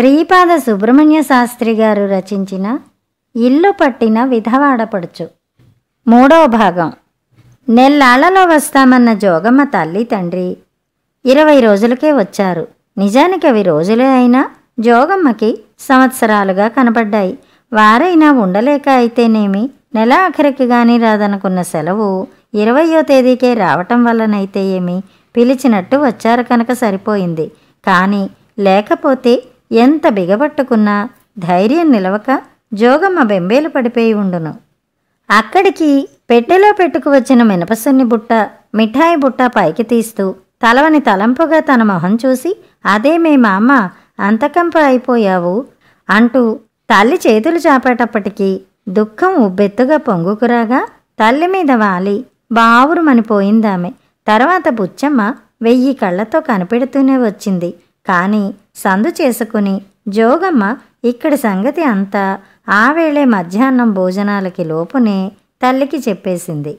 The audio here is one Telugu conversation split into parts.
శ్రీపాద సుబ్రహ్మణ్య శాస్త్రి గారు రచించిన ఇల్లు పట్టిన విధవాడపడుచు మూడవ భాగం. నెల్లాళ్ళలో వస్తామన్న జోగమ్మ తల్లి తండ్రి. ఇరవై రోజులకే వచ్చారు. నిజానికి అవి రోజులే అయినా జోగమ్మకి సంవత్సరాలుగా కనపడ్డాయి వారైనా ఉండలేక అయితేనేమి నెల ఆఖరికి కానీ రాదనుకున్న సెలవు ఇరవయో తేదీకే రావటం వల్లనైతే ఏమి పిలిచినట్టు వచ్చారు కనుక సరిపోయింది. కానీ లేకపోతే ఎంత బిగబట్టుకున్నా ధైర్యం నిలవక జోగమ్మ బెంబేలు పడిపోయి ఉండును. అక్కడికి పెట్టెలో పెట్టుకు వచ్చిన మినపసున్ని బుట్ట మిఠాయి బుట్ట పైకి తీస్తూ తలవని తలంపుగా తన మొహం చూసి అదే మీ మామ అంతకంప అయిపోయావు అంటూ తల్లి చేతులు చాపేటప్పటికీ దుఃఖం ఉబ్బెత్తుగా పొంగుకురాగా తల్లి మీద వాలి బావురుమనిపోయిందామె. తర్వాత బుచ్చమ్మ వెయ్యి కళ్ళతో కనిపెడుతూనే వచ్చింది. కానీ సందు చేసుకుని జోగమ్మ ఇక్కడి సంగతి అంతా ఆ వేళే మధ్యాహ్నం భోజనాలకి లోపునే తల్లికి చెప్పేసింది.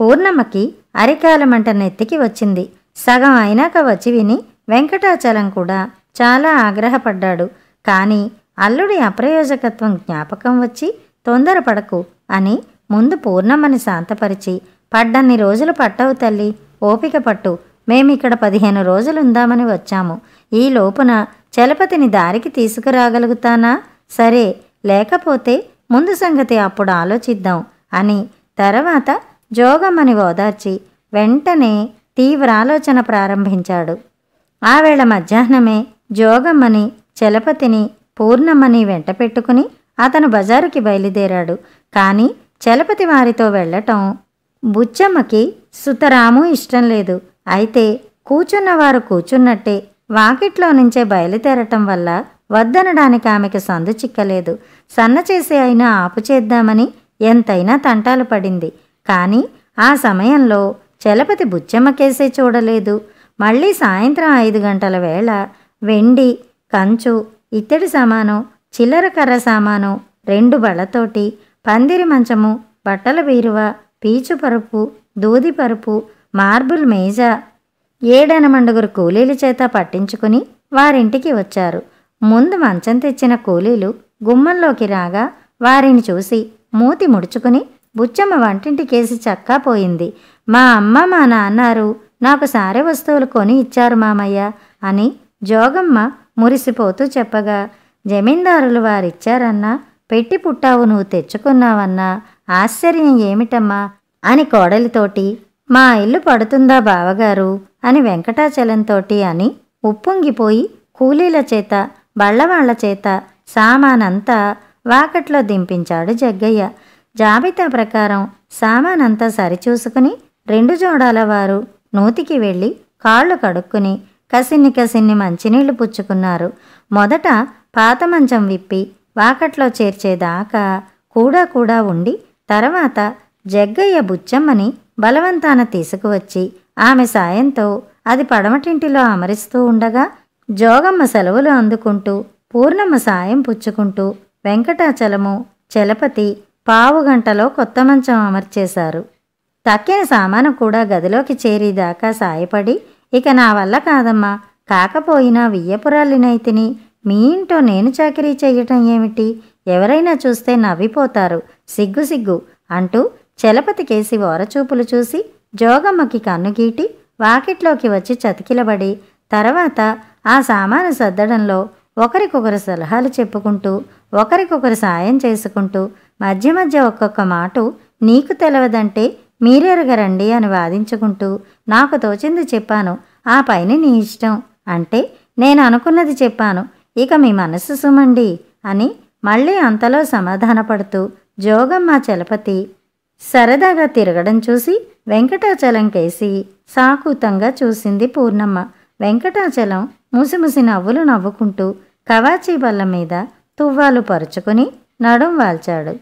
పూర్ణమ్మకి అరికాలమంట నెత్తికి వచ్చింది. సగం అయినాక వచ్చి విని వెంకటాచలం కూడా చాలా ఆగ్రహపడ్డాడు. కానీ అల్లుడి అప్రయోజకత్వం జ్ఞాపకం వచ్చి తొందరపడకు అని ముందు పూర్ణమ్మని శాంతపరిచి పడ్డన్ని రోజులు పట్టవు తల్లి ఓపిక పట్టు. మేమిక్కడ పదిహేను రోజులుందామని వచ్చాము. ఈ లోపున చలపతిని దారికి తీసుకురాగలుగుతానా? సరే లేకపోతే ముందు సంగతి అప్పుడు ఆలోచిద్దాం అని తర్వాత జోగమ్మని ఓదార్చి వెంటనే తీవ్ర ఆలోచన ప్రారంభించాడు ఆవేళ మధ్యాహ్నమే జోగమ్మని చలపతిని పూర్ణమ్మని వెంట పెట్టుకుని అతను బజారుకి బయలుదేరాడు. కానీ చలపతి వారితో వెళ్ళటం బుచ్చమ్మకి సుతరాము ఇష్టం లేదు. అయితే కూచున్నవారు కూచున్నట్టే వాకిట్లో నుంచే బయలుదేరటం వల్ల వద్దనడానికి ఆమెకు సందు చిక్కలేదు. సన్న చేసి అయినా ఆపు చేద్దామని ఎంతైనా తంటాలు పడింది. కానీ ఆ సమయంలో చలపతి బుచ్చమ్మకేసే చూడలేదు. మళ్ళీ సాయంత్రం ఐదు గంటల వేళ వెండి కంచు ఇత్తడి సామాను చిల్లర కర్ర సామాను రెండు బళ్ళతోటి పందిరి మంచము బట్టల బీరువ పీచు పరుపు దూది పరుపు మార్బుల్ మేజ ఏడనమండుగురు కూలీల చేత పట్టించుకుని వారింటికి వచ్చారు. ముందు మంచం తెచ్చిన కూలీలు గుమ్మంలోకి రాగా వారిని చూసి మూతి ముడుచుకుని బుచ్చమ్మ వంటింటికేసి చక్కా పోయింది. మా అమ్మ మా నాన్నారు నాకు సారె వస్తువులు కొని ఇచ్చారు మామయ్య అని జోగమ్మ మురిసిపోతూ చెప్పగా జమీందారులు వారిచ్చారన్నా పెట్టి పుట్టావు నువ్వు తెచ్చుకున్నావన్నా ఆశ్చర్యం ఏమిటమ్మా అని కోడలితోటి మా ఇల్లు పడుతుందా బావగారు? అని వెంకటాచలంతోటి అని ఉప్పొంగిపోయి కూలీల చేత బళ్ళవాళ్ళ చేత సామానంతా వాకట్లో దింపించాడు జగ్గయ్య. జాబితా ప్రకారం సామానంతా సరిచూసుకుని రెండు జోడాల వారు నూతికి వెళ్ళి కాళ్ళు కడుక్కుని కసిన్ని కసిన్ని మంచినీళ్ళు పుచ్చుకున్నారు. మొదట పాత మంచం విప్పి వాకట్లో చేర్చేదాకా కూడా కూడా ఉండి తర్వాత జగ్గయ్య బుచ్చమ్మని బలవంతాన తీసుకువచ్చి ఆమె సాయంతో అది పడమటింటిలో అమరిస్తూ ఉండగా జోగమ్మ సెలవులు అందుకుంటూ పూర్ణమ్మ సాయం పుచ్చుకుంటూ వెంకటాచలము చలపతి పావు గంటలో కొత్త మంచం అమర్చేశారు. తక్కిన సామాను కూడా గదిలోకి చేరేదాకా సాయపడి ఇక నా వల్ల కాదమ్మా కాకపోయినా వియ్యపురాలినైతిని మీ ఇంటో నేను చాకరీ చెయ్యటం ఏమిటి? ఎవరైనా చూస్తే నవ్విపోతారు సిగ్గు సిగ్గు అంటూ చలపతి కేసి ఓరచూపులు చూసి జోగమ్మకి కన్నుగీటి వాకిట్లోకి వచ్చి చతికిలబడి తర్వాత ఆ సామాను సర్దడంలో ఒకరికొకరు సలహాలు చెప్పుకుంటూ ఒకరికొకరు సాయం చేసుకుంటూ మధ్య మధ్య ఒక్కొక్క మాట నీకు తెలవదంటే మీరెరగరండి అని వాదించుకుంటూ నాకు తోచింది చెప్పాను ఆ పైన నీ ఇష్టం అంటే నేను అనుకున్నది చెప్పాను ఇక మీ మనసు సుమండి అని మళ్ళీ అంతలో సమాధానపడుతూ జోగమ్మ చలపతి సరదాగా తిరగడం చూసి వెంకటాచలం కేసి సాకుతంగా చూసింది పూర్ణమ్మ. వెంకటాచలం ముసిముసి నవ్వులు నవ్వుకుంటూ కవాచీ బల్ల మీద తువ్వాలు పరుచుకుని నడుం వాల్చాడు.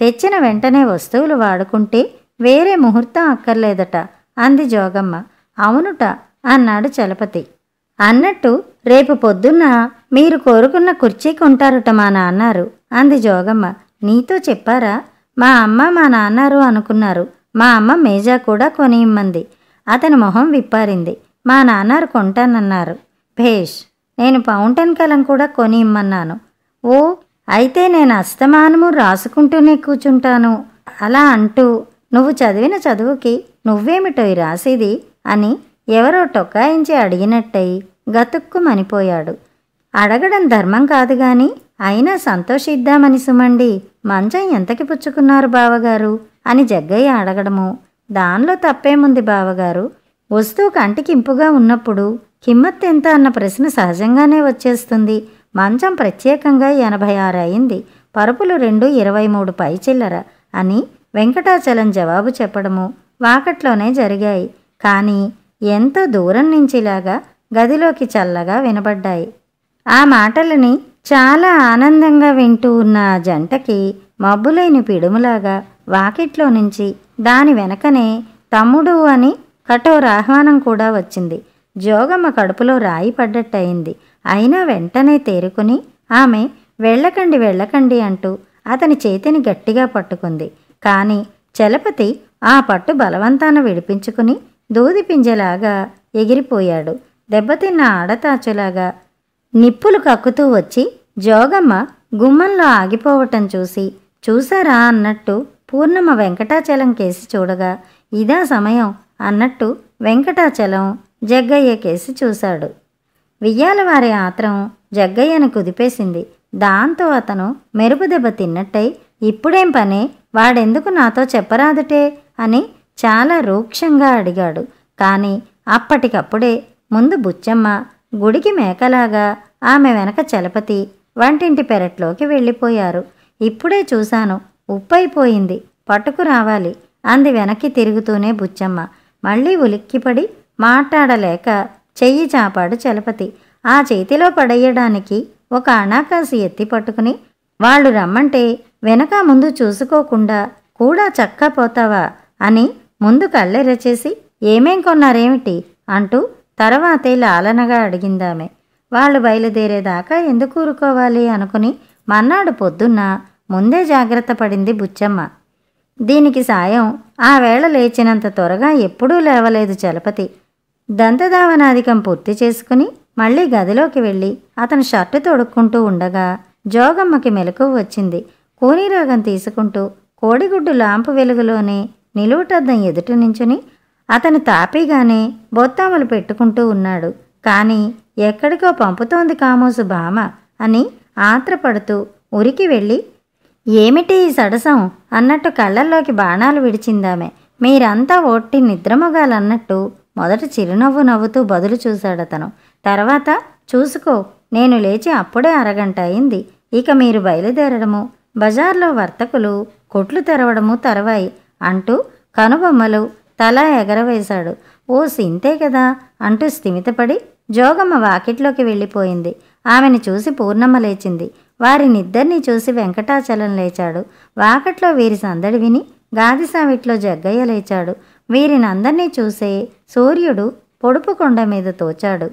తెచ్చిన వెంటనే వస్తువులు వాడుకుంటే వేరే ముహూర్తం అక్కర్లేదట అంది జోగమ్మ. అవునుట అన్నాడు చలపతి. అన్నట్టు రేపు పొద్దున్న మీరు కోరుకున్న కుర్చీ కొంటారుట మా నాన్నారు అంది జోగమ్మ. నీతో చెప్పారా? మా అమ్మ మా నాన్నారు అనుకున్నారు. మా అమ్మ మేజా కూడా కొనియమ్మంది అతని మొహం విప్పారింది. మా నాన్నారు కొంటానన్నారు. భేష్ నేను ఫౌంటైన్ కలం కూడా కొని ఇమ్మన్నాను. ఓ అయితే నేను అస్తమానము రాసుకుంటూనే కూర్చుంటాను అలా అంటూ నువ్వు చదివిన చదువుకి నువ్వేమిటో రాసేది? అని ఎవరో టొక్కాయించి అడిగినట్టయి గతుక్కు మనిపోయాడు అడగడం ధర్మం కాదు కానీ అయినా సంతోషిద్దామని సుమండి. మంచం ఎంతకి పుచ్చుకున్నారు బావగారు? అని జగ్గయ్య అడగడము. దానిలో తప్పేముంది బావగారు? వస్తువు కంటికింపుగా ఉన్నప్పుడు కిమ్మత్ ఎంత అన్న ప్రశ్న సహజంగానే వచ్చేస్తుంది. మంచం ప్రత్యేకంగా ఎనభై ఆరు అయింది. పరుపులు రెండు ఇరవై మూడు పై చిల్లర అని వెంకటాచలం జవాబు చెప్పడము వాకట్లోనే జరిగాయి. కానీ ఎంతో దూరం నుంచిలాగా గదిలోకి చల్లగా వినబడ్డాయి. ఆ మాటలని చాలా ఆనందంగా వింటూ ఉన్న ఆ జంటకి మబ్బులేని పిడుములాగా వాకిట్లో నుంచి దాని వెనకనే తమ్ముడు అని కఠోర ఆహ్వానం కూడా వచ్చింది. జోగమ్మ కడుపులో రాయి పడ్డట్టయింది. అయినా వెంటనే తేరుకుని ఆమె వెళ్ళకండి వెళ్ళకండి అంటూ అతని చేతిని గట్టిగా పట్టుకుంది. కానీ చలపతి ఆ పట్టు బలవంతాన విడిపించుకుని దూది పింజలాగా ఎగిరిపోయాడు. దెబ్బతిన్న ఆడతాచులాగా నిప్పులు కక్కుతూ వచ్చి జోగమ్మ గుమ్మంలో ఆగిపోవటం చూసి చూసారా అన్నట్టు పూర్ణమ్మ వెంకటాచలం కేసి చూడగా ఇదా సమయం అన్నట్టు వెంకటాచలం జగ్గయ్య కేసి చూశాడు. వియ్యాలవారి ఆత్రం జగ్గయ్యను కుదిపేసింది. దాంతో అతను మెరుపు దెబ్బ తిన్నట్టయి ఇప్పుడేం పనే? వాడెందుకు నాతో చెప్పరాదుటే? అని చాలా రూక్షంగా అడిగాడు. కానీ అప్పటికప్పుడే ముందు బుచ్చమ్మ గుడికి మేకలాగా ఆమె వెనక చలపతి వంటింటి పెరట్లోకి వెళ్ళిపోయారు. ఇప్పుడే చూశాను ఉప్పైపోయింది పట్టుకు రావాలి అంది వెనక్కి తిరుగుతూనే బుచ్చమ్మ. మళ్ళీ ఉలిక్కిపడి మాట్లాడలేక చెయ్యి చాపాడు చలపతి. ఆ చేతిలో పడేయడానికి ఒక అనాకాసి ఎత్తి పట్టుకుని వాళ్ళు రమ్మంటే వెనక ముందు చూసుకోకుండా కూడా చక్కపోతావా? అని ముందు కళ్ళెరచేసి ఏమేం కొన్నారేమిటి? అంటూ తర్వాతే లాలనగా అడిగిందామె. వాళ్ళు బయలుదేరేదాకా ఎందుకు ఊరుకోవాలి అనుకుని మన్నాడు పొద్దున్న ముందే జాగ్రత్త పడింది బుచ్చమ్మ. దీనికి సాయం ఆ వేళ లేచినంత త్వరగా ఎప్పుడూ లేవలేదు చలపతి. దంతధావనాధికం పూర్తి చేసుకుని మళ్ళీ గదిలోకి వెళ్ళి అతను షర్టు తొడుక్కుంటూ ఉండగా జోగమ్మకి మెలకువ వచ్చింది. కూనీరాగం తీసుకుంటూ కోడిగుడ్డు లాంపు వెలుగులోనే నిలువుటద్దం ఎదుట నించుని అతను తాపీగానే బొత్తాములు పెట్టుకుంటూ ఉన్నాడు. కానీ ఎక్కడికో పంపుతోంది కామోసు భామ అని ఆత్రపడుతూ ఉరికి వెళ్ళి ఏమిటి ఈ సడసం అన్నట్టు కళ్ళల్లోకి బాణాలు విడిచిందామె. మీరంతా ఒట్టి నిద్రమొగాలన్నట్టు మొదట చిరునవ్వు నవ్వుతూ బదులు చూశాడతను. తర్వాత చూసుకో నేను లేచి అప్పుడే అరగంట అయింది. ఇక మీరు బయలుదేరడము. బజార్లో వర్తకులు కొట్లు తెరవడము తరవాయి అంటూ కనుబొమ్మలు తల ఎగరవేశాడు. ఓ సింతే కదా అంటూ స్థిమితపడి జోగమ్మ వాకిట్లోకి వెళ్ళిపోయింది. ఆమెను చూసి పూర్ణమ్మ లేచింది. వారినిద్దరినీ చూసి వెంకటాచలం లేచాడు. వాకట్లో వీరి సందడి విని గాదిసావిట్లో జగ్గయ్య లేచాడు. వీరినందరినీ చూసే సూర్యుడు పొడుపు కొండ మీద తోచాడు.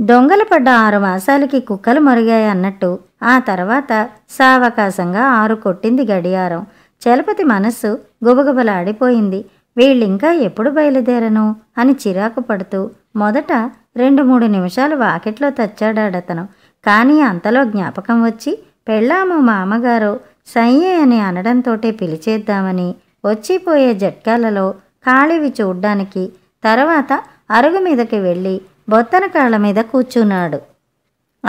దొంగలు పడ్డ ఆరు మాసాలకి కుక్కలు మరుగాయి అన్నట్టు ఆ తర్వాత సావకాశంగా ఆరు కొట్టింది గడియారం. చలపతి మనస్సు గుబగుబలాడిపోయింది. వీళ్ళింకా ఎప్పుడు బయలుదేరను? అని చిరాకు పడుతూ మొదట రెండు మూడు నిమిషాలు వాకిట్లో తచ్చాడాడతను. కానీ అంతలో జ్ఞాపకం వచ్చి పెళ్ళాము మామగారు సయ్యే అని అనడంతోటే పిలిచేద్దామని. వచ్చిపోయే జట్కాలలో ఖాళీవి చూడ్డానికి. తర్వాత అరుగు మీదకి వెళ్ళి బొత్తన కాళ్ళ మీద కూర్చున్నాడు.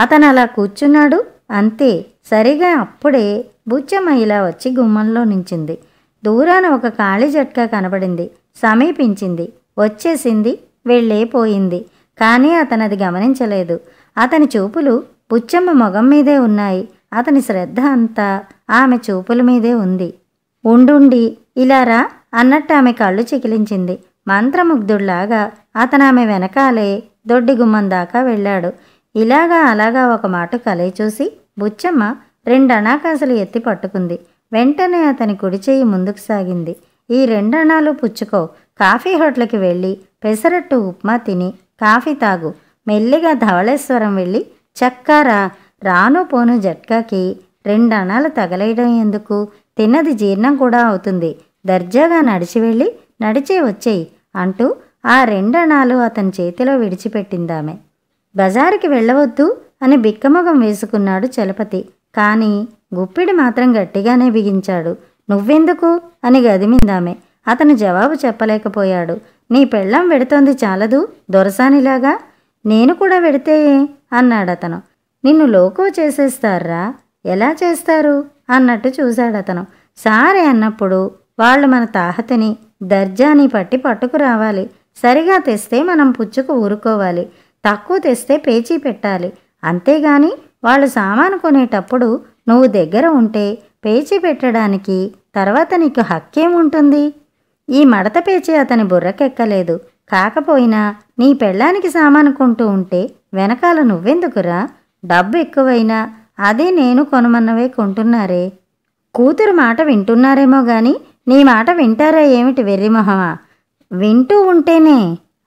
అతను అలా కూర్చున్నాడు? అంతే. సరిగా అప్పుడే బుచ్చమ్మ ఇలా వచ్చి గుమ్మంలో నించింది. దూరాన ఒక కాళీ జట్కా కనబడింది సమీపించింది. వచ్చేసింది. వెళ్ళే పోయింది. కానీ అతనది గమనించలేదు. అతని చూపులు బుచ్చమ్మ మొగం మీదే ఉన్నాయి. అతని శ్రద్ధ అంతా ఆమె చూపుల మీదే ఉంది. ఉండుండి ఇలారా అన్నట్టు ఆమె కళ్ళు చికిలించింది. మంత్రముగ్ధుళ్ళాగా అతను ఆమె వెనకాలే దొడ్డి గుమ్మం దాకా వెళ్ళాడు. ఇలాగా అలాగా ఒక మాట కలయి చూసి బుచ్చమ్మ రెండు అనాకాసులు ఎత్తి పట్టుకుంది. వెంటనే అతని కుడి చేయి ముందుకు సాగింది. ఈ రెండణాలు పుచ్చుకో. కాఫీ హోటల్కి వెళ్ళి పెసరట్టు ఉప్మా తిని కాఫీ తాగు. మెల్లిగా ధవళేశ్వరం వెళ్ళి చక్కారా రాను పోను జట్కాకి. రెండణాలు తగలేయడం ఎందుకు? తిన్నది జీర్ణం కూడా అవుతుంది. దర్జాగా నడిచి వెళ్ళి నడిచే వచ్చేయి అంటూ ఆ రెండణాలు అతని చేతిలో విడిచిపెట్టిందామె. బజారుకి వెళ్ళవద్దు అని బిక్కమొగం వేసుకున్నాడు చలపతి. కానీ గుప్పిడి మాత్రం గట్టిగానే బిగించాడు. నువ్వెందుకు? అని గదిమిందామె అతను జవాబు చెప్పలేకపోయాడు. నీ పెళ్ళం వెడుతోంది చాలదు? దొరసానిలాగా? నేను కూడా వెడితే అన్నాడతను. నిన్ను లోకో చేసేస్తారా? ఎలా చేస్తారు? అన్నట్టు చూశాడతను. సారే అన్నప్పుడు వాళ్ళు మన తాహతని దర్జాని పట్టి పట్టుకురావాలి సరిగా తెస్తే మనం పుచ్చుకు ఊరుకోవాలి. తక్కువ తెస్తే పేచీ పెట్టాలి. అంతేగాని వాళ్ళు సామాను కొనేటప్పుడు నువ్వు దగ్గర ఉంటే పేచీ పెట్టడానికి తర్వాత నీకు హక్కేముంటుంది? ఈ మడత పేచి అతని బుర్రకెక్కలేదు. కాకపోయినా నీ పెళ్ళానికి సామాను కొంటూ ఉంటే వెనకాల నువ్వెందుకురా? డబ్బు ఎక్కువైనా అదే నేను కొనమన్నవే కొంటున్నారే. కూతురు మాట వింటున్నారేమో గాని నీ మాట వింటారా ఏమిటి వెర్రిమొహమా వింటూ ఉంటేనే.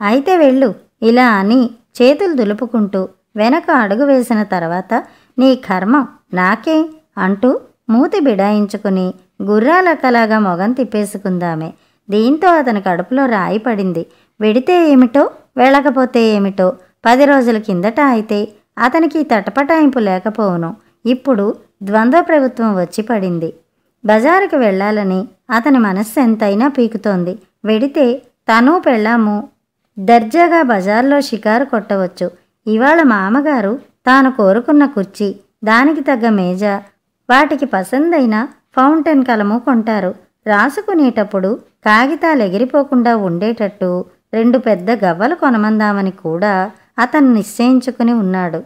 అయితే వెళ్ళు. ఇలా అని చేతులు దులుపుకుంటూ వెనక అడుగు వేసిన తర్వాత నీ కర్మం నాకే అంటూ మూతి బిడాయించుకుని గుర్రాలక్కలాగా మొగం తిప్పేసుకుందామే. దీంతో అతని కడుపులో రాయి పడింది. వెడితే ఏమిటో వెళ్ళకపోతే ఏమిటో పది రోజుల కిందట అయితే అతనికి తటపటాయింపు లేకపోవును. ఇప్పుడు ద్వంద్వ ప్రభుత్వం వచ్చి పడింది. బజారుకు వెళ్ళాలని అతని మనస్సు ఎంతైనా పీకుతోంది. వెడితే తను పెళ్ళాము దర్జాగా బజార్లో షికారు కొట్టవచ్చు. ఇవాళ మామగారు తాను కోరుకున్న కుర్చీ దానికి తగ్గ మేజ వాటికి పసందైన ఫౌంటైన్ కలము కొంటారు. రాసుకునేటప్పుడు కాగితాలు ఎగిరిపోకుండా ఉండేటట్టు రెండు పెద్ద గవ్వలు కొనమందామని కూడా అతను నిశ్చయించుకుని ఉన్నాడు.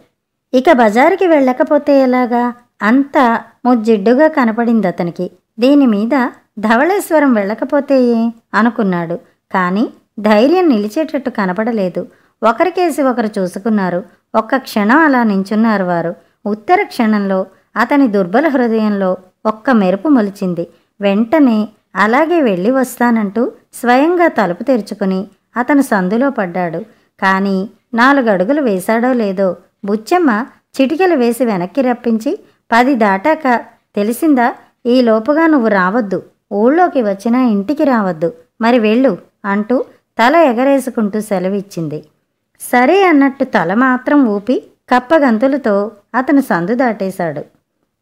ఇక బజారుకి వెళ్ళకపోతే ఎలాగా? అంతా ముజ్జిడ్డుగా కనపడింది అతనికి. దీని మీద ధవళేశ్వరం వెళ్ళకపోతే ఏ? అనుకున్నాడు. కానీ ధైర్యం నిలిచేటట్టు కనపడలేదు. ఒకరికేసి ఒకరు చూసుకున్నారు. ఒక్క క్షణం అలా నించున్నారు వారు. ఉత్తర క్షణంలో అతని దుర్బల హృదయంలో ఒక్క మెరుపు మొలిచింది. వెంటనే అలాగే వెళ్ళి వస్తానంటూ స్వయంగా తలుపు తెరుచుకుని అతను సందులో పడ్డాడు. కానీ నాలుగు అడుగులు వేశాడో లేదో బుచ్చమ్మ చిటికెలు వేసి వెనక్కి రప్పించి పది దాటాక తెలిసిందా? ఈ లోపుగా నువ్వు రావద్దు. ఊళ్ళోకి వచ్చినా ఇంటికి రావద్దు. మరి వెళ్ళు అంటూ తల ఎగరేసుకుంటూ సెలవిచ్చింది. సరే అన్నట్టు తల మాత్రం ఊపి కప్పగంతులతో అతను సందు దాటేశాడు.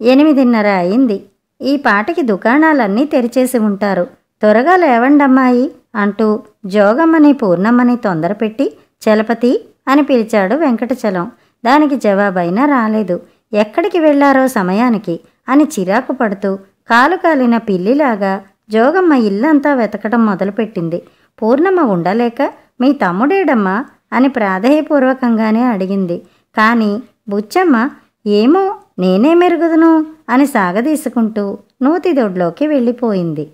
ఎనిమిదిన్నర అయింది. ఈ పాటకి దుకాణాలన్నీ తెరిచేసి ఉంటారు. త్వరగా లేవండమ్మాయి అంటూ జోగమ్మని పూర్ణమ్మని తొందరపెట్టి చలపతి అని పిలిచాడు వెంకటచలం. దానికి జవాబైనా రాలేదు. ఎక్కడికి వెళ్ళారో సమయానికి అని చిరాకు పడుతూ కాలు కాలిన పిల్లిలాగా జోగమ్మ ఇల్లంతా వెతకడం మొదలుపెట్టింది. పూర్ణమ్మ ఉండలేక మీ తమ్ముడేడమ్మా? అని ప్రాధేయపూర్వకంగానే అడిగింది. కానీ బుచ్చమ్మ ఏమో నేనే మెరుగుదును అని సాగదీసుకుంటూ నూతిదొడ్లోకి వెళ్ళిపోయింది.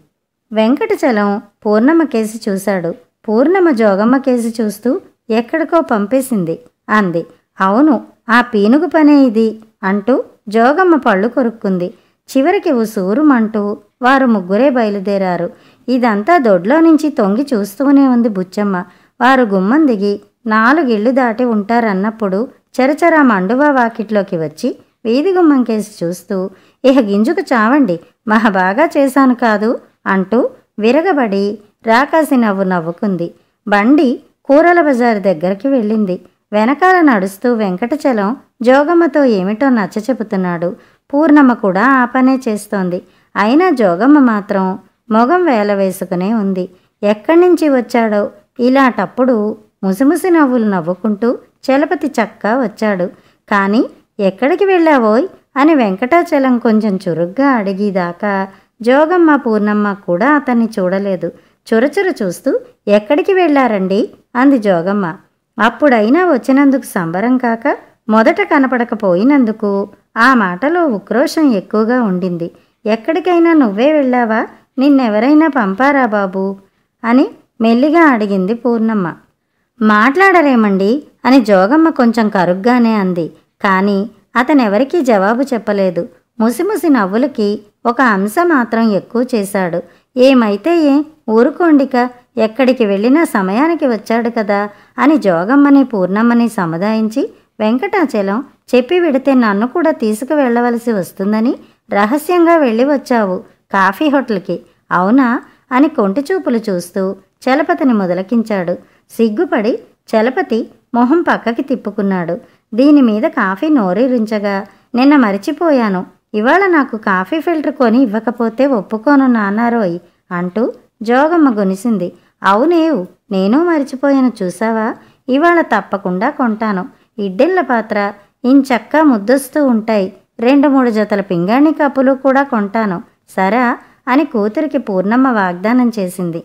వెంకటచలం పూర్ణమ్మ కేసి చూశాడు. పూర్ణమ్మ జోగమ్మ కేసి చూస్తూ ఎక్కడికో పంపేసింది. అంది అవును ఆ పీనుగు పనే ఇది అంటూ జోగమ్మ పళ్ళు కొరుక్కుంది. చివరికి ఉసూరుమంటూ వారు ముగ్గురే బయలుదేరారు. ఇదంతా దొడ్లో నుంచి తొంగి చూస్తూనే ఉంది బుచ్చమ్మ. వారు గుమ్మం దిగి నాలుగిళ్ళు దాటి ఉంటారన్నప్పుడు చరచరా మండువా వాకిట్లోకి వచ్చి వీధి గుమ్మంకేసి చూస్తూ ఇహ గింజుకు చావండి మహా బాగా చేశాను కాదు అంటూ విరగబడి రాకాసి నవ్వు నవ్వుకుంది. బండి కూరల బజారు దగ్గరికి వెళ్ళింది. వెనకాల నడుస్తూ వెంకటచలం జోగమ్మతో ఏమిటో నచ్చ చెబుతున్నాడు. పూర్ణమ్మ కూడా ఆ పనే చేస్తోంది. అయినా జోగమ్మ మాత్రం మొగం వేల వేసుకునే ఉంది. ఎక్కడి నుంచి వచ్చాడో? ఇలాటప్పుడు ముసిముసి నవ్వులు నవ్వుకుంటూ చలపతి చక్కా వచ్చాడు. కానీ ఎక్కడికి వెళ్ళావోయ్? అని వెంకటాచలం కొంచెం చురుగ్గా అడిగిదాకా జోగమ్మ పూర్ణమ్మ కూడా అతన్ని చూడలేదు. చురచుర చూస్తూ ఎక్కడికి వెళ్ళారండి? అంది జోగమ్మ. అప్పుడైనా వచ్చినందుకు సంబరం కాక మొదట కనపడకపోయినందుకు ఆ మాటలో ఉక్రోషం ఎక్కువగా ఉండింది. ఎక్కడికైనా నువ్వే వెళ్ళావా? నిన్నెవరైనా పంపారా బాబు? అని మెల్లిగా అడిగింది పూర్ణమ్మ. మాట్లాడరేమండి? అని జోగమ్మ కొంచెం కరుగ్గానే అంది. కానీ అతనెవరికీ జవాబు చెప్పలేదు. ముసిముసి నవ్వులకి ఒక అంశ మాత్రం ఎక్కువ చేశాడు. ఏమైతే ఏం? ఊరుకోండిక. ఎక్కడికి వెళ్ళినా సమయానికి వచ్చాడు కదా అని జోగమ్మని పూర్ణమ్మని సముదాయించి వెంకటాచలం చెప్పి విడితే నన్ను కూడా తీసుకువెళ్ళవలసి వస్తుందని రహస్యంగా వెళ్ళి వచ్చావు కాఫీ హోటల్కి. అవునా? అని కొంటిచూపులు చూస్తూ చలపతిని మొదలకించాడు. సిగ్గుపడి చలపతి మొహం పక్కకి తిప్పుకున్నాడు. దీని మీద కాఫీ నోరేరించగా నిన్న మరిచిపోయాను. ఇవాళ నాకు కాఫీ ఫిల్టర్ కొని ఇవ్వకపోతే ఒప్పుకోను నాన్నారోయ్ అంటూ జోగమ్మ గొనిసింది. అవునేవు నేను మరిచిపోయాను చూసావా? ఇవాళ తప్పకుండా కొంటాను. ఇడ్డెళ్ళ పాత్ర ఇంచక్క ముద్దొస్తూ ఉంటాయి. రెండు మూడు జతల పింగాణి కప్పులు కూడా కొంటాను. సరా అని కూతురికి పూర్ణమ్మ వాగ్దానం చేసింది.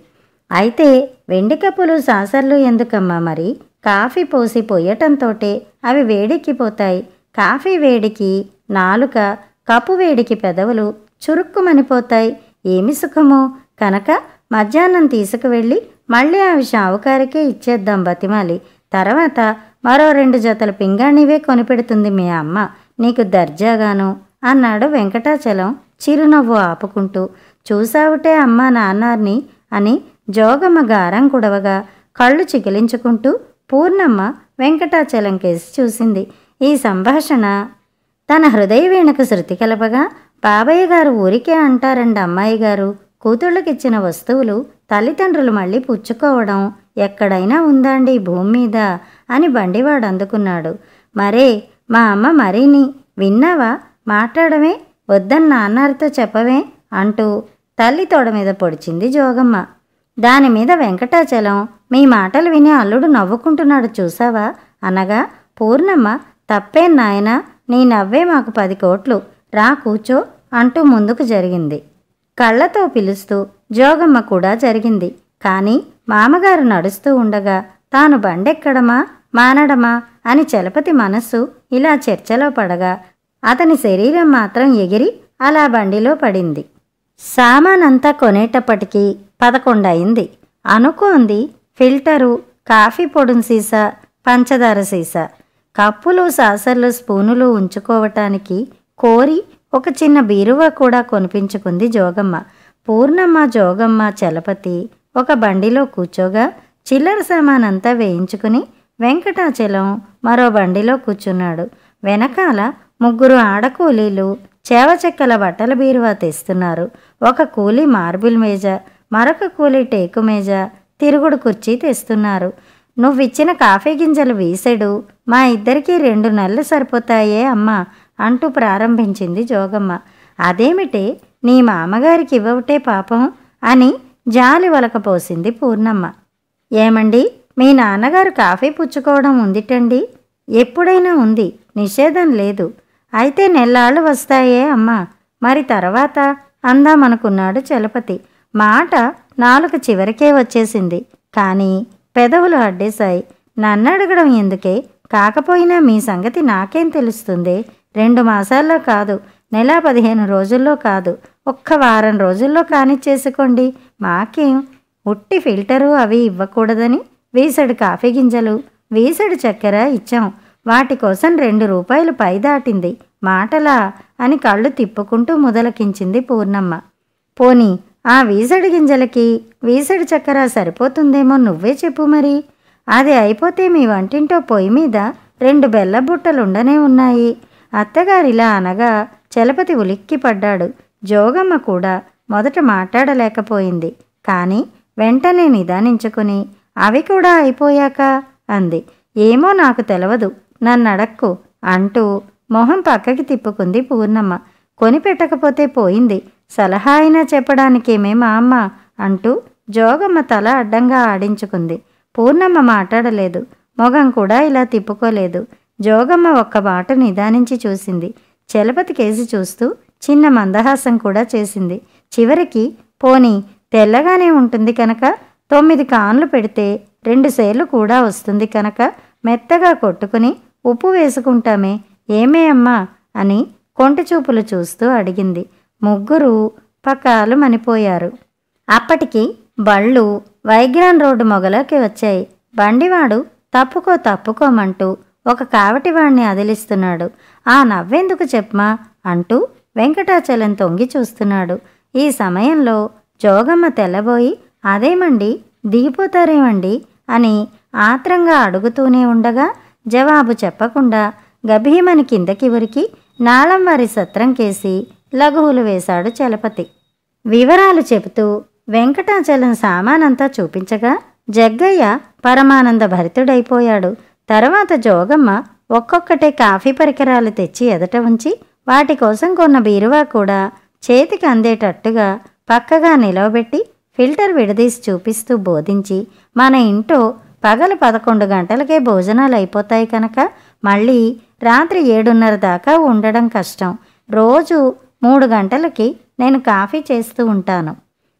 అయితే వెండి కప్పులు సాసర్లు ఎందుకమ్మా మరి? కాఫీ పోసి పొయ్యటంతోటే అవి వేడెక్కిపోతాయి. కాఫీ వేడికి నాలుక కప్పు వేడికి పెదవులు చురుక్కుమనిపోతాయి. ఏమి సుఖమో? కనుక మధ్యాహ్నం తీసుకువెళ్ళి మళ్ళీ అవి షావుకారికే ఇచ్చేద్దాం బతిమాలి. తర్వాత మరో రెండు జతల పింగాణివే కొనిపెడుతుంది మీ అమ్మ. నీకు దర్జాగాను అన్నాడు వెంకటాచలం చిరునవ్వు ఆపుకుంటూ. చూసావుటే అమ్మా నాన్నార్ని అని జోగమ్మ గారం కుడవగా కళ్ళు చికిలించుకుంటూ పూర్ణమ్మ వెంకటాచలం కేసి చూసింది. ఈ సంభాషణ తన హృదయ వీణకు శృతి కలపగా బాబయ్య గారు ఊరికే అంటారండి అమ్మాయి గారు. కూతుళ్ళకిచ్చిన వస్తువులు తల్లిదండ్రులు మళ్ళీ పుచ్చుకోవడం ఎక్కడైనా ఉందాండి భూమి మీద అని బండివాడు అందుకున్నాడు. మరే మా అమ్మ మరీని విన్నావా? మాట్లాడమే వద్దన్న నాన్నారితో చెప్పవే అంటూ తల్లి తోడ మీద పొడిచింది జోగమ్మ. దాని మీద వెంకటాచలం మీ మాటలు విని అల్లుడు నవ్వుకుంటున్నాడు చూసావా? అనగా పూర్ణమ్మ తప్పేం నాయనా నీ నవ్వే మాకు పది కోట్లు. రా కూచో అంటూ ముందుకు జరిగింది. కళ్ళతో పిలుస్తూ జోగమ్మ కూడా జరిగింది. కానీ మామగారు నడుస్తూ ఉండగా తాను బండెక్కడమా? మానడమా? అని చలపతి మనస్సు ఇలా చర్చలో పడగా అతని శరీరం మాత్రం ఎగిరి అలా బండిలో పడింది. సామానంతా కొనేటప్పటికీ పదకొండు అయింది అనుకోంది ఫిల్టరు కాఫీ పొడుం సీసా పంచదార సీసా. కప్పులు సాసర్లు స్పూనులు ఉంచుకోవటానికి కోరి ఒక చిన్న బీరువా కూడా కొనిపించుకుంది జోగమ్మ. పూర్ణమ్మ జోగమ్మ చలపతి ఒక బండిలో కూర్చోగా చిల్లర సామానంతా వేయించుకుని వెంకటాచలం మరో బండిలో కూర్చున్నాడు. వెనకాల ముగ్గురు ఆడకూలీలు చేవచెక్కల బట్టల బీరువా తెస్తున్నారు. ఒక కూలీ మార్బుల్ మేజ మరొక కూలీ టేకు మేజ తిరుగుడు కుర్చీ తెస్తున్నారు. నువ్విచ్చిన కాఫీ గింజలు వీసెడు మా ఇద్దరికీ రెండు నెలలు సరిపోతాయే అమ్మా అంటూ ప్రారంభించింది జోగమ్మ. అదేమిటి నీ మామగారికి ఇవ్వటే పాపం అని జాలి వలకపోసింది పూర్ణమ్మ. ఏమండి మీ నాన్నగారు కాఫీ పుచ్చుకోవడం ఉందిటండి? ఎప్పుడైనా ఉంది నిషేధం లేదు. అయితే నెల్లాళ్ళు వస్తాయే అమ్మా. మరి తర్వాత? అందామనుకున్నాడు చలపతి. మాట నాలుక చివరికే వచ్చేసింది. కానీ పెదవులు అడ్డేశాయి. నన్ను అడగడం ఎందుకే? కాకపోయినా మీ సంగతి నాకేం తెలుస్తుంది? రెండు మాసాల్లో కాదు. నెల పదిహేను రోజుల్లో కాదు. ఒక్క వారం రోజుల్లో కానిచ్చేసుకోండి. మాకేం? ఉట్టి ఫిల్టరు అవి ఇవ్వకూడదని? వీసడు కాఫీ గింజలు? వీసడు చక్కెర ఇచ్చాం. వాటి కోసం రెండు రూపాయలు పై దాటింది మాటలా అని కళ్ళు తిప్పుకుంటూ మొదలకించింది పూర్ణమ్మ. పోనీ ఆ వీసడి గింజలకి వీసడి చక్కెర సరిపోతుందేమో నువ్వే చెప్పు మరి. అది అయిపోతే మీ వంటింటో పొయ్యి మీద రెండు బెల్ల బుట్టలుండనే ఉన్నాయి. అత్తగారిలా అనగా చలపతి ఉలిక్కి పడ్డాడు. జోగమ్మ కూడా మొదట మాట్లాడలేకపోయింది. కానీ వెంటనే నిదానించుకుని అవి కూడా అయిపోయాక? అంది. ఏమో నాకు తెలవదు. నన్నడక్కు అంటూ మొహం పక్కకి తిప్పుకుంది పూర్ణమ్మ. కొని పెట్టకపోతే పోయింది. సలహా అయినా చెప్పడానికేమే మా అమ్మ? అంటూ జోగమ్మ తల అడ్డంగా ఆడించుకుంది. పూర్ణమ్మ మాట్లాడలేదు. మొగం కూడా ఇలా తిప్పుకోలేదు. జోగమ్మ ఒక్క మాట నిదానించి చూసింది. చలపతి కేసి చూస్తూ చిన్న మందహాసం కూడా చేసింది. చివరికి పోనీ తెల్లగానే ఉంటుంది కనుక? తొమ్మిది కాన్లు పెడితే రెండు సేర్లు కూడా వస్తుంది కనుక? మెత్తగా కొట్టుకుని ఉప్పు వేసుకుంటామే ఏమే అమ్మా? అని కొంటచూపులు చూస్తూ అడిగింది. ముగ్గురు పకాలు మనిపోయారు అప్పటికి బళ్ళు వైగ్రాన్ రోడ్డు మొగలోకి వచ్చాయి. బండివాడు తప్పుకో తప్పుకోమంటూ ఒక కావటివాణ్ణి అదిలిస్తున్నాడు. ఆ నవ్వెందుకు చెప్పమా? అంటూ వెంకటాచలం తొంగి చూస్తున్నాడు. ఈ సమయంలో జోగమ్మ తెల్లబోయి అదేమండి? దిగిపోతారేమండి అని ఆత్రంగా అడుగుతూనే ఉండగా జవాబు చెప్పకుండా గభీమని కిందకి ఉరికి నాళం వారి సత్రం కేసి లఘువులు వేశాడు చలపతి. వివరాలు చెబుతూ వెంకటాచలం సామానంతా చూపించగా జగ్గయ్య పరమానంద భరితుడైపోయాడు. తర్వాత జోగమ్మ ఒక్కొక్కటే కాఫీ పరికరాలు తెచ్చి ఎదట ఉంచి వాటి కోసం కొన్న బీరువా కూడా చేతికి అందేటట్టుగా పక్కగా నిలవబెట్టి ఫిల్టర్ విడదీసి చూపిస్తూ బోధించి మన ఇంట్లో పగలు పదకొండు గంటలకే భోజనాలు అయిపోతాయి కనుక మళ్ళీ రాత్రి ఏడున్నర దాకా ఉండడం కష్టం. రోజు మూడు గంటలకి నేను కాఫీ చేస్తూ ఉంటాను.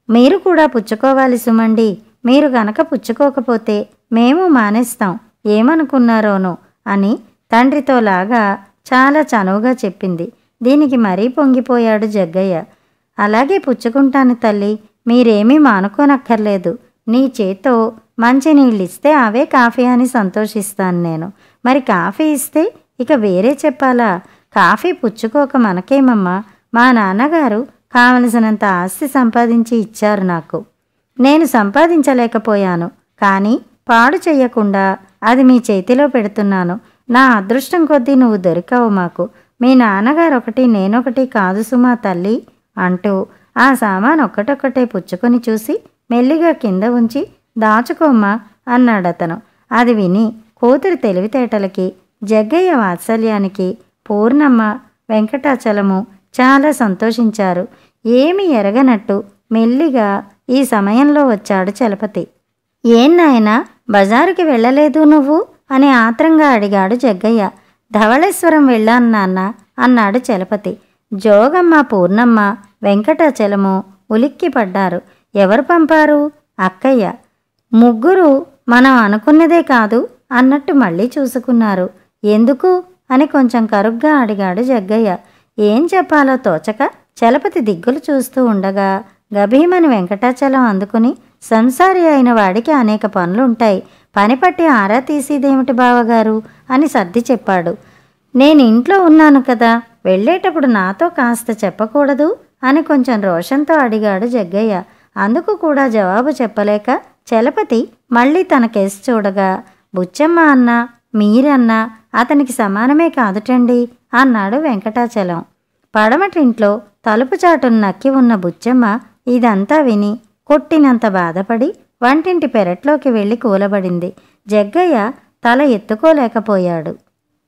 మీరు కూడా పుచ్చుకోవాలి సుమండి. మీరు గనక పుచ్చుకోకపోతే మేము మానేస్తాం. ఏమనుకున్నారోనో అని తండ్రితో లాగా చాలా చనువుగా చెప్పింది. దీనికి మరీ పొంగిపోయాడు జగ్గయ్య. అలాగే పుచ్చుకుంటాను తల్లి. మీరేమీ మానుకోనక్కర్లేదు. నీ చేత్తో మంచి నీళ్ళు ఇస్తే అవే కాఫీ అని సంతోషిస్తాను నేను. మరి కాఫీ ఇస్తే ఇక వేరే చెప్పాలా? కాఫీ పుచ్చుకోక మనకేమమ్మా? మా నాన్నగారు కావలసినంత ఆస్తి సంపాదించి ఇచ్చారు నాకు. నేను సంపాదించలేకపోయాను కానీ పాడు చేయకుండా అది మీ చేతిలో పెడుతున్నాను. నా అదృష్టం కొద్దీ నువ్వు దొరికావు మాకు. మీ నాన్నగారు ఒకటి నేనొకటి కాదు సుమా తల్లి అంటూ ఆ సామాన్ ఒక్కటొక్కటే పుచ్చుకొని చూసి మెల్లిగా కింద ఉంచి దాచుకోమ్మా అన్నాడతను. అది విని కూతురి తెలివితేటలకి జగ్గయ్య వాత్సల్యానికి పూర్ణమ్మ వెంకటాచలము చాలా సంతోషించారు. ఏమి ఎరగనట్టు మెల్లిగా ఈ సమయంలో వచ్చాడు చలపతి. ఏం నాయనా బజారుకి వెళ్ళలేదు నువ్వు? అని ఆత్రంగా అడిగాడు జగ్గయ్య. ధవళేశ్వరం వెళ్ళాను నాన్న అన్నాడు చలపతి. జోగమ్మ పూర్ణమ్మ వెంకటాచలము ఉలిక్కి పడ్డారు ఎవరు పంపారు? అక్కయ్య. ముగ్గురు మనం అనుకున్నదే కాదు అన్నట్టు మళ్ళీ చూసుకున్నారు. ఎందుకు? అని కొంచెం కరుగ్గా అడిగాడు జగ్గయ్య. ఏం చెప్పాలో తోచక చలపతి దిగ్గులు చూస్తూ ఉండగా గభీమని వెంకటాచలం అందుకుని సంసారి అయిన వాడికి అనేక పనులుంటాయి. పని పట్టి ఆరా తీసేదేమిటి బావగారు? అని సర్ది చెప్పాడు. నేను ఇంట్లో ఉన్నాను కదా వెళ్ళేటప్పుడు నాతో కాస్త చెప్పకూడదు? అని కొంచెం రోషంతో అడిగాడు జగ్గయ్య. అందుకు కూడా జవాబు చెప్పలేక చలపతి మళ్ళీ తన కేసు చూడగా బుచ్చమ్మ అన్న మీరన్నా అతనికి సమానమే కాదుటండి అన్నాడు వెంకటాచలం. పడమటింట్లో తలుపు చాటును నక్కి ఉన్న బుచ్చమ్మ ఇదంతా విని కొట్టినంత బాధపడి వంటింటి పెరట్లోకి వెళ్ళి కూలబడింది. జగ్గయ్య తల ఎత్తుకోలేకపోయాడు.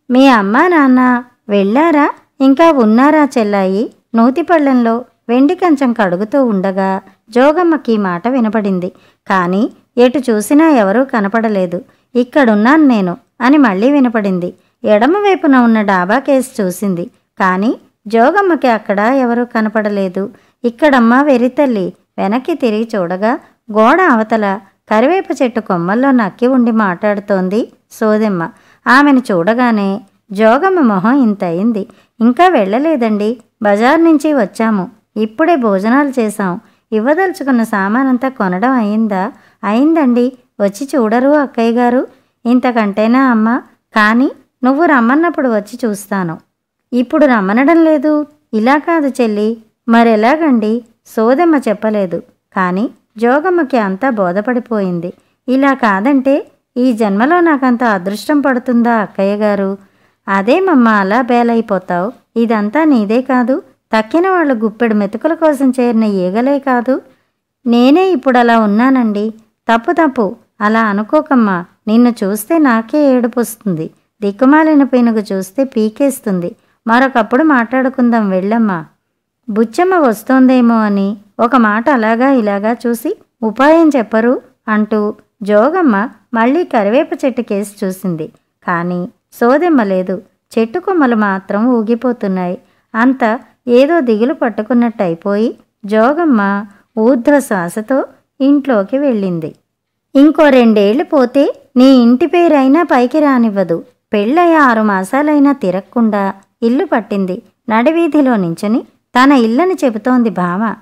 మీ అమ్మా నాన్న వెళ్ళారా? ఇంకా ఉన్నారా చెల్లాయి? నూతిపళ్ళెంలో వెండి కంచం కడుగుతూ ఉండగా జోగమ్మకి మాట వినపడింది. కానీ ఎటు చూసినా ఎవరూ కనపడలేదు. ఇక్కడున్నాను నేను అని మళ్ళీ వినపడింది. ఎడమవైపున ఉన్న డాబా కేసు చూసింది. కానీ జోగమ్మకి అక్కడ ఎవరూ కనపడలేదు. ఇక్కడమ్మ వెరితల్లి వెనక్కి తిరిగి చూడగా గోడ అవతల కరివేప చెట్టు కొమ్మల్లో నక్కి ఉండి మాట్లాడుతోంది సోదెమ్మ. ఆమెను చూడగానే జోగమ్మ మొహం ఇంత అయింది ఇంకా వెళ్ళలేదండి. బజార్ నుంచి వచ్చాము. ఇప్పుడే భోజనాలు చేశాం. ఇవ్వదలుచుకున్న సామానంతా కొనడం అయిందా? అయిందండి. వచ్చి చూడరు అక్కయ్య గారు ఇంతకంటేనా అమ్మ? కానీ నువ్వు రమ్మన్నప్పుడు వచ్చి చూస్తాను. ఇప్పుడు రమ్మనడం లేదు. ఇలా కాదు చెల్లి. మరెలాగండి? సోదమ్మ చెప్పలేదు. కానీ జోగమ్మకి అంతా బోధపడిపోయింది. ఇలా కాదంటే ఈ జన్మలో నాకంత అదృష్టం పడుతుందా అక్కయ్య గారు అదేమమ్మా అలా బేలైపోతావు. ఇదంతా నీదే కాదు. తక్కిన వాళ్ళు గుప్పెడు మెతుకుల కోసం చేరిన ఈగలే కాదు. నేనే ఇప్పుడు అలా ఉన్నానండి. తప్పు తప్పు. అలా అనుకోకమ్మా. నిన్ను చూస్తే నాకే ఏడుపు వస్తుంది దిక్కుమాలిన పెనుగు చూస్తే పీకేస్తుంది. మరొకప్పుడు మాట్లాడుకుందాం వెళ్ళమ్మా. బుచ్చమ్మ వస్తోందేమో అని ఒక మాట అలాగా ఇలాగా చూసి ఉపాయం చెప్పరు అంటూ జోగమ్మ మళ్ళీ కరివేప చెట్టు కేసి చూసింది. కానీ సోదెమ్మ లేదు. చెట్టు కొమ్మలు మాత్రం ఊగిపోతున్నాయి. అంత ఏదో దిగులు పట్టుకున్నట్టయిపోయి జోగమ్మ ఊర్ధ్వ శ్వాసతో ఇంట్లోకి వెళ్ళింది. ఇంకో రెండేళ్ళు పోతే నీ ఇంటి పేరైనా పైకి రానివ్వదు. పెళ్ళయి ఆరు మాసాలైనా తిరగకుండా ఇల్లు పట్టింది. నడివీధిలో నించుని తన ఇల్లని చెబుతోంది భామ.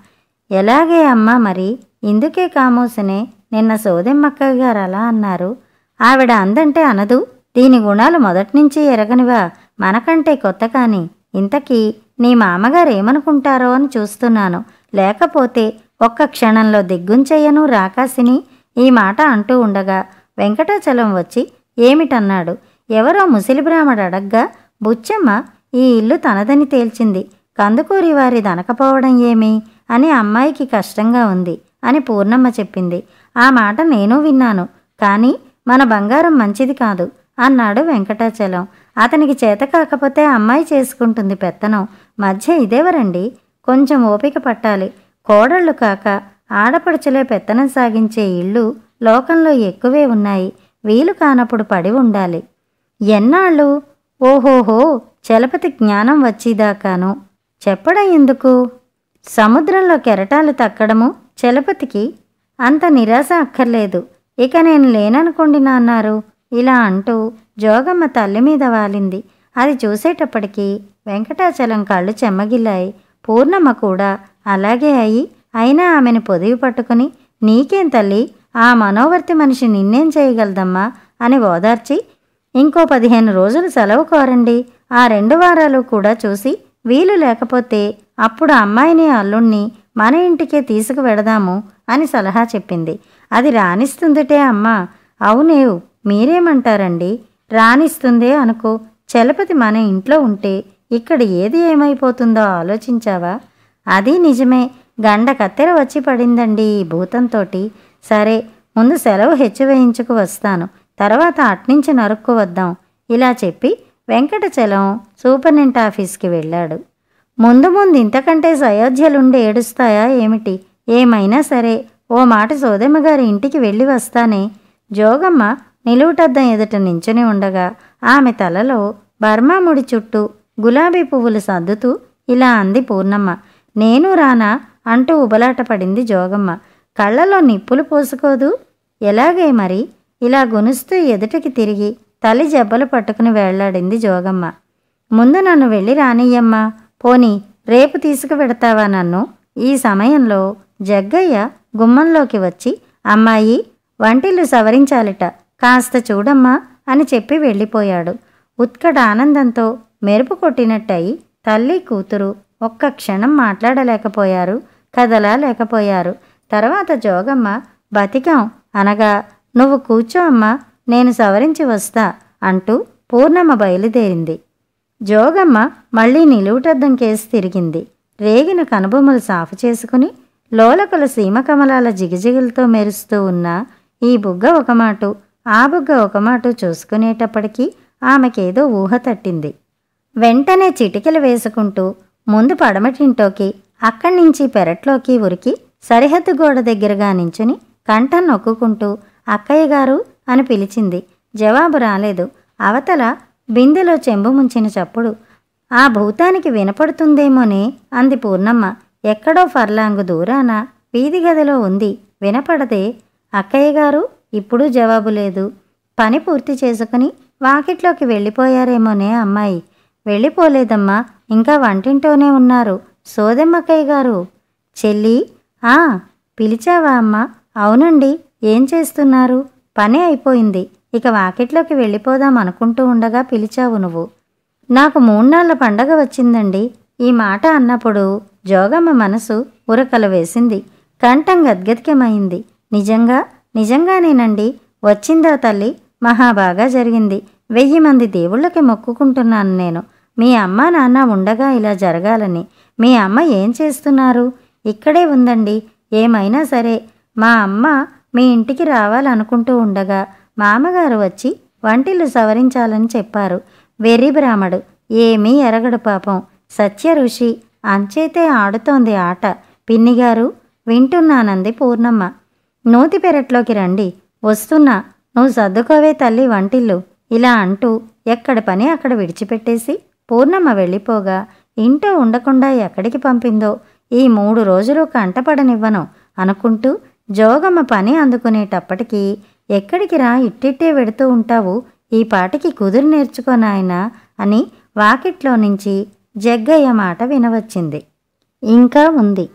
ఎలాగే అమ్మా మరి? ఇందుకే కామోసనే నిన్న సోదెమ్మక్క గారు అలా అన్నారు. ఆవిడ అందంటే అనదు. దీని గుణాలు మొదట్నుంచి ఎరగనివా? మనకంటే కొత్త కాని. ఇంతకీ నీ మామగారు ఏమనుకుంటారో అని చూస్తున్నాను. లేకపోతే ఒక్క క్షణంలో దిగ్గుంచెయ్యను రాకాసిని ఈ మాట అంటూ ఉండగా వెంకటాచలం వచ్చి ఏమిటన్నాడు? ఎవరో ముసిలి బ్రాహ్మడు అడగ్గా బుచ్చమ్మ ఈ ఇల్లు తనదని తేల్చింది. కందుకూరి వారి దనకపోవడం ఏమి? అని అమ్మాయికి కష్టంగా ఉంది అని పూర్ణమ్మ చెప్పింది. ఆ మాట నేను విన్నాను. కానీ మన బంగారం మంచిది కాదు. అన్నాడు వెంకటాచలం. అతనికి చేత కాకపోతే అమ్మాయి చేసుకుంటుంది పెత్తనం. మధ్య ఇదేవరండి? కొంచెం ఓపిక పట్టాలి. కోడళ్ళు కాక ఆడపడుచులే పెత్తనం సాగించే ఇళ్ళు లోకంలో ఎక్కువే ఉన్నాయి. వీలు కానప్పుడు పడి ఉండాలి. ఎన్నాళ్ళు? ఓహోహో! చలపతి జ్ఞానం వచ్చేదాకాను. చెప్పడం ఎందుకు? సముద్రంలో కెరటాలు తక్కడము చలపతికి? అంత నిరాశ అక్కర్లేదు. ఇక నేను లేననుకోండి నాన్నారు. ఇలా అంటూ జోగమ్మ తల్లి మీద వాలింది. అది చూసేటప్పటికీ వెంకటాచలం కళ్ళు చెమ్మగిల్లాయి. పూర్ణమ్మ కూడా అలాగే అయి అయినా ఆమెను పొదివి పట్టుకుని నీకేం తల్లి? ఆ మనోవర్తి మనిషి నిన్నేం చేయగలదమ్మా? అని ఓదార్చి ఇంకో పదిహేను రోజులు సెలవు కోరండి. ఆ రెండు వారాలు కూడా చూసి వీలు లేకపోతే అప్పుడు అమ్మాయిని అల్లుణ్ణి మన ఇంటికే తీసుకువెడదాము అని సలహా చెప్పింది. అది రాణిస్తుందిటే అమ్మా. అవునేవు మీరేమంటారండి? రాణిస్తుందే అనుకో. చలపతి మన ఇంట్లో ఉంటే ఇక్కడ ఏది ఏమైపోతుందో ఆలోచించావా? అది నిజమే. గండ కత్తెర వచ్చి పడిందండి ఈ భూతంతోటి. సరే ముందు సెలవు హెచ్చు వేయించుకు వస్తాను. తర్వాత అట్నుంచి నరుక్కు వద్దాం. ఇలా చెప్పి వెంకటచలం సూపరింటెండెంట్ ఆఫీస్కి వెళ్ళాడు. ముందు ముందు ఇంతకంటే సయోధ్యలుండి ఏడుస్తాయా ఏమిటి? ఏమైనా సరే ఓ మాట సోదమ్మ గారి ఇంటికి వెళ్ళి వస్తానే. జోగమ్మ నిలువుటద్దం ఎదుట నించుని ఉండగా ఆమె తలలో బర్మాముడి చుట్టూ గులాబీ పువ్వులు సర్దుతూ ఇలా అంది పూర్ణమ్మ. నేను రానా? అంటూ ఉబలాట పడింది జోగమ్మ. కళ్ళలో నిప్పులు పోసుకోదు? ఎలాగే మరి? ఇలా గునుస్తూ ఎదుటికి తిరిగి తల్లి జబ్బలు పట్టుకుని వేళ్ళాడింది జోగమ్మ. ముందు నన్ను వెళ్ళి రానియ్యమ్మా. పోనీ రేపు తీసుకువెడతావా నన్ను? ఈ సమయంలో జగ్గయ్య గుమ్మంలోకి వచ్చి అమ్మాయి వంటిల్లు సవరించాలిట. కాస్త చూడమ్మా అని చెప్పి వెళ్ళిపోయాడు. ఉత్కట ఆనందంతో మెరుపు కొట్టినట్టయి తల్లి కూతురు ఒక్క క్షణం మాట్లాడలేకపోయారు కదలలేకపోయారు. తర్వాత జోగమ్మ బతికాం అనగా నువ్వు కూర్చో అమ్మా నేను సవరించి వస్తా అంటూ పూర్ణమ్మ బయలుదేరింది. జోగమ్మ మళ్ళీ నిలువుటద్దం కేసి తిరిగింది. రేగిన కనుబొమ్మలు సాఫు చేసుకుని లోలకుల సీమకమలాల జిగజిగులతో మెరుస్తూ ఉన్న ఈ బుగ్గ ఒక మాటు ఆ బుగ్గ ఒక మాట చూసుకునేటప్పటికీ ఆమెకేదో ఊహ తట్టింది. వెంటనే చిటికెలు వేసుకుంటూ ముందు పడమటింటోకి అక్కడి నుంచి పెరట్లోకి ఉరికి సరిహద్దు గోడ దగ్గరగా నించుని కంఠం నొక్కుకుంటూ అక్కయ్య గారు అని పిలిచింది. జవాబు రాలేదు. అవతల బిందెలో చెంబు ముంచిన చప్పుడు ఆ భూతానికి వినపడుతుందేమోనే అంది పూర్ణమ్మ. ఎక్కడో ఫర్లాంగు దూరాన వీధి గదిలో ఉంది. వినపడదే. అక్కయ్య గారు ఇప్పుడు జవాబు లేదు. పని పూర్తి చేసుకుని వాకిట్లోకి వెళ్ళిపోయారేమోనే అమ్మాయి. వెళ్ళిపోలేదమ్మా ఇంకా వంటింటోనే ఉన్నారు. సోదెమ్మక్కయ్య గారు. చెల్లి ఆ పిలిచావా అమ్మా? అవునండి ఏం చేస్తున్నారు? పని అయిపోయింది. ఇక వాకిట్లోకి వెళ్ళిపోదాం అనుకుంటూ ఉండగా పిలిచావు నువ్వు. నాకు మూన్నాళ్ళ పండగ వచ్చిందండి. ఈ మాట అన్నప్పుడు జోగమ్మ మనసు ఉరకలు వేసింది. కంఠం గద్గతికమైంది నిజంగా నిజంగానేనండి. వచ్చిందా తల్లి? మహాబాగా జరిగింది. వెయ్యి మంది దేవుళ్ళకి మొక్కుకుంటున్నాను నేను. మీ అమ్మ నాన్న ఉండగా ఇలా జరగాలని. మీ అమ్మ ఏం చేస్తున్నారు? ఇక్కడే ఉందండి. ఏమైనా సరే. మా అమ్మ మీ ఇంటికి రావాలనుకుంటూ ఉండగా మామగారు వచ్చి వంటిల్లు సవరించాలని చెప్పారు. వెర్రి బ్రాహ్మడు ఏమీ ఎరగడు పాపం. సత్య ఋషి అంచేతే ఆడుతోంది ఆట. పిన్నిగారు వింటున్నానంది పూర్ణమ్మ. నూతి పెరట్లోకి రండి. వస్తున్నా నువ్వు సర్దుకోవే తల్లి వంటిల్లు. ఇలా అంటూ ఎక్కడ పని అక్కడ విడిచిపెట్టేసి పూర్ణమ్మ వెళ్ళిపోగా ఇంట్లో ఉండకుండా ఎక్కడికి పంపిందో ఈ మూడు రోజులు కంటపడనివ్వను అనుకుంటూ జోగమ్మ పని అందుకునేటప్పటికీ ఎక్కడికి రా ఇట్టిట్టే వెడుతూ ఉంటావు ఈ పాటికి కుదురు నేర్చుకోనాయనా అని వాకిట్లో నుంచి జగ్గయ్య మాట వినవచ్చింది. ఇంకా ఉంది.